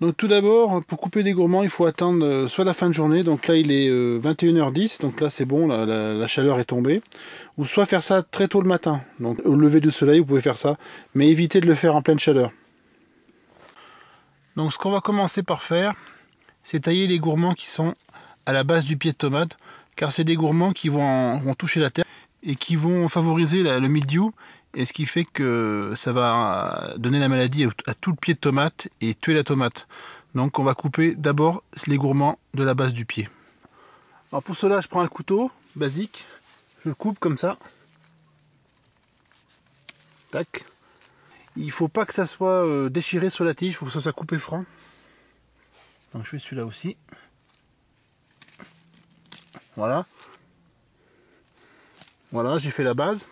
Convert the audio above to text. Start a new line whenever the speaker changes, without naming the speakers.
Donc tout d'abord, pour couper des gourmands, il faut attendre euh, soit la fin de journée, donc là il est 21h10, donc là c'est bon, la, chaleur est tombée, ou soit faire ça très tôt le matin, donc au lever du soleil vous pouvez faire ça, mais évitez de le faire en pleine chaleur. Donc ce qu'on va commencer par faire, c'est tailler les gourmands qui sont à la base du pied de tomate, car c'est des gourmands qui vont, vont toucher la terre et qui vont favoriser le mildiou et ce qui fait que ça va donner la maladie à tout le pied de tomate et tuer la tomate. Donc on va couper d'abord les gourmands de la base du pied. Alors pour cela je prends un couteau basique, je coupe comme ça. Tac. Il faut pas que ça soit euh, déchiré sur la tige, il faut que ça soit coupé franc. Donc je fais celui-là aussi. Voilà. Voilà, j'ai fait la base.